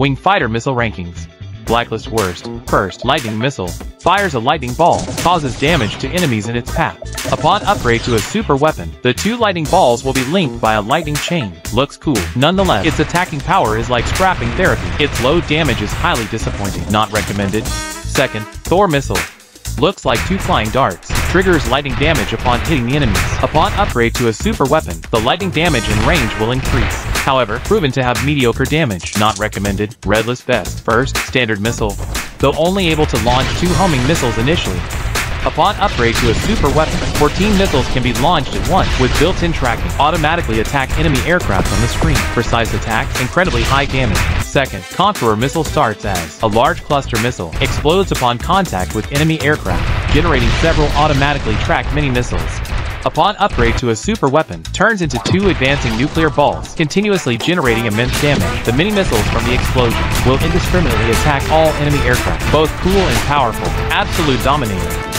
Wing Fighter Missile Rankings Blacklist Worst. First, Lightning Missile. Fires a lightning ball, causes damage to enemies in its path. Upon upgrade to a super weapon, the two lightning balls will be linked by a lightning chain. Looks cool. Nonetheless, its attacking power is like scrapping therapy. Its low damage is highly disappointing. Not recommended. Second, Thor Missile. Looks like two flying darts. Triggers lightning damage upon hitting the enemies. Upon upgrade to a super weapon, the lightning damage and range will increase. However, proven to have mediocre damage. Not recommended. Redless Best. First, Standard Missile. Though only able to launch two homing missiles initially, Upon upgrade to a super weapon, 14 missiles can be launched at once with built-in tracking, automatically attack enemy aircraft on the screen. Precise attack, incredibly high damage. Second, Conqueror missile starts as a large cluster missile, explodes upon contact with enemy aircraft, generating several automatically tracked mini-missiles upon upgrade to a super weapon, turns into two advancing nuclear balls, continuously generating immense damage. The mini-missiles from the explosion will indiscriminately attack all enemy aircraft, both cool and powerful. Absolute Dominator.